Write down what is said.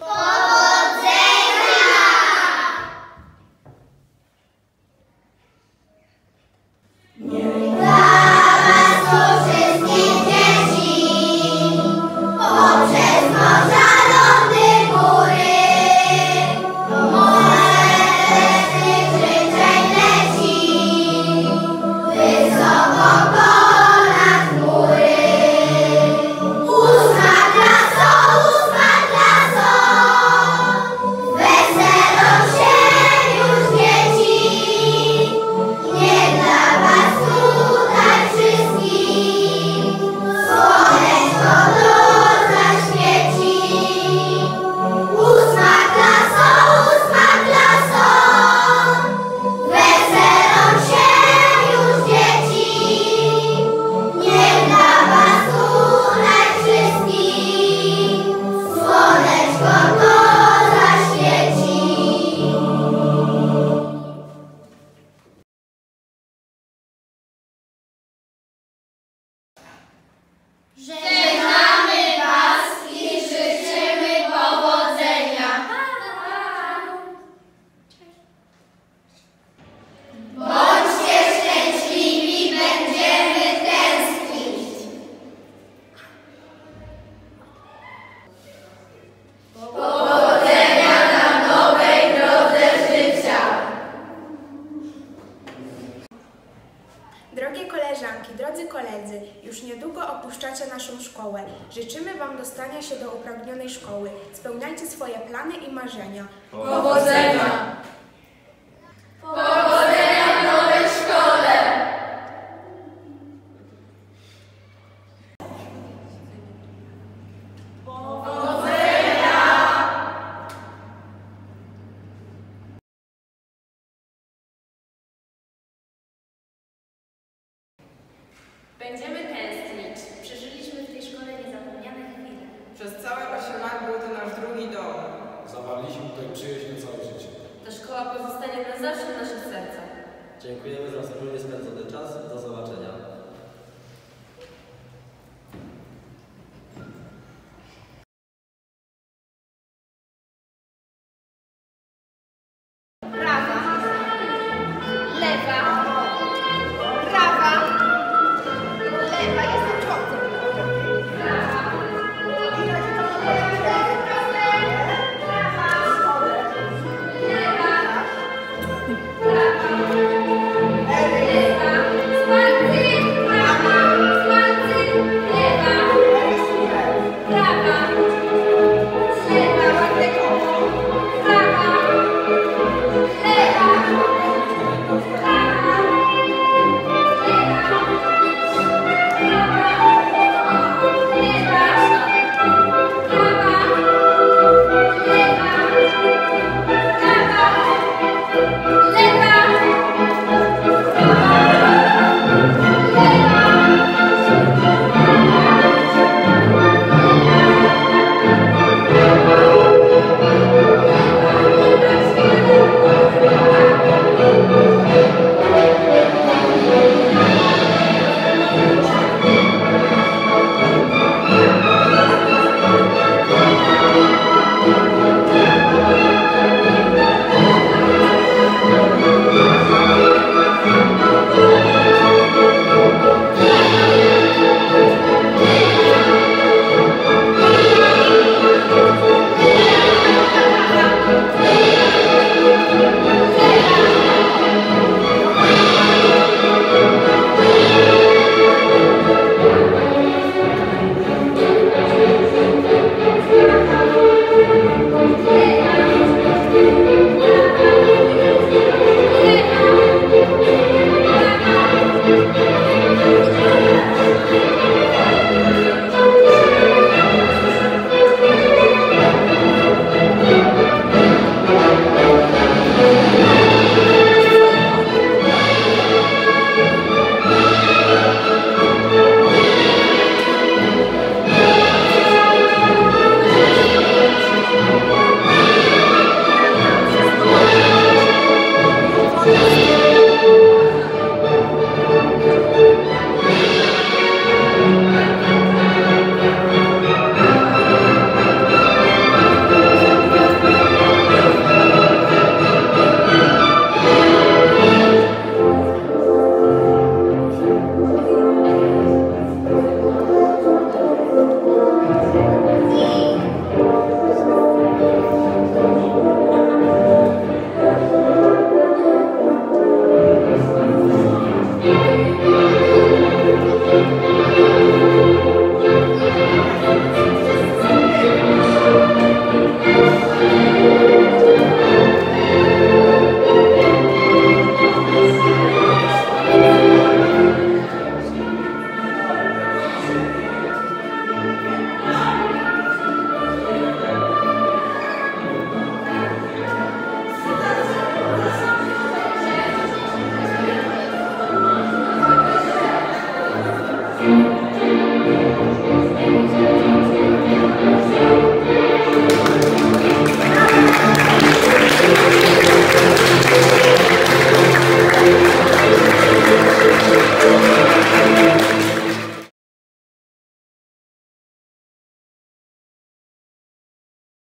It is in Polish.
어. Życzymy Wam dostania się do upragnionej szkoły. Spełniajcie swoje plany i marzenia. Powodzenia! Będziemy tęsknić. Przeżyliśmy w tej szkole niezapomniane chwile. Przez całe 8 lat był to nasz drugi dom. Zawarliśmy tutaj przyjaźń na całe życie. Ta szkoła pozostanie na zawsze w naszych sercach. Dziękujemy za wspólnie spędzony czas. Do zobaczenia.